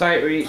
Sight reach.